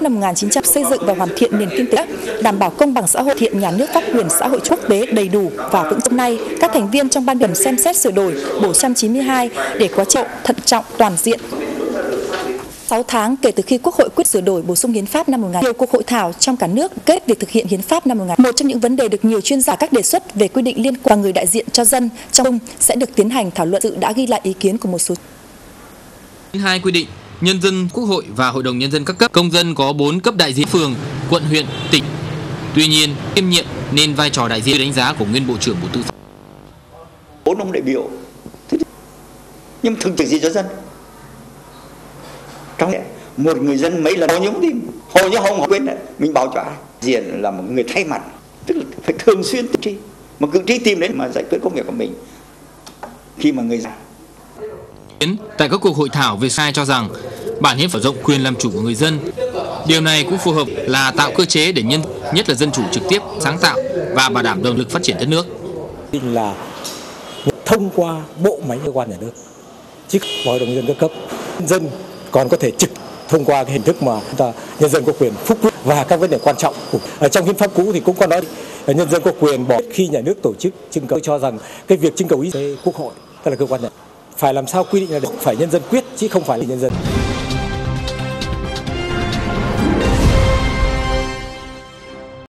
pháp năm 1900 xây dựng và hoàn thiện nền kinh tế, đảm bảo công bằng xã hội, thiện nhà nước pháp quyền xã hội quốc tế đầy đủ và vững chắc nay, các thành viên trong ban điểm xem xét sửa đổi bổ 192 để quá trình thận trọng toàn diện 6 tháng kể từ khi Quốc hội quyết sửa đổi bổ sung hiến pháp năm 1000, nhiều cuộc hội thảo trong cả nước kết việc thực hiện hiến pháp năm 1000. Một trong những vấn đề được nhiều chuyên gia các đề xuất về quy định liên quan người đại diện cho dân trong sẽ được tiến hành thảo luận. Dự đã ghi lại ý kiến của một số hai quy định nhân dân quốc hội và hội đồng nhân dân các cấp. Công dân có 4 cấp đại diện phường quận huyện tỉnh. Tuy nhiên kiêm nhiệm nên vai trò đại diện. Đánh giá của nguyên bộ trưởng bộ tư pháp. Bốn ông đại biểu. Nhưng thực trực gì cho dân? Trong một người dân mấy lần nhúng tim hồ như không quên đấy. Mình báo cho ai? Diện là một người thay mặt. Tức là phải thường xuyên cử tri. Mà cử tri tìm đến mà giải quyết công việc của mình. Khi mà người già tại các cuộc hội thảo về sai cho rằng bản hiến pháp rộng quyền làm chủ của người dân. Điều này cũng phù hợp là tạo cơ chế để nhân, nhất là dân chủ trực tiếp, sáng tạo và bảo đảm động lực phát triển đất nước. Là thông qua bộ máy cơ quan nhà nước, chứ hội đồng nhân các cấp, dân còn có thể trực thông qua cái hình thức mà chúng ta, nhân dân có quyền phúc và các vấn đề quan trọng ở trong hiến pháp cũ thì cũng có nói, nhân dân có quyền bỏ khi nhà nước tổ chức trưng cầu. Cho rằng cái việc trưng cầu ý quốc hội, tức là cơ quan này, phải làm sao quy định là phải nhân dân quyết chứ không phải là nhân dân.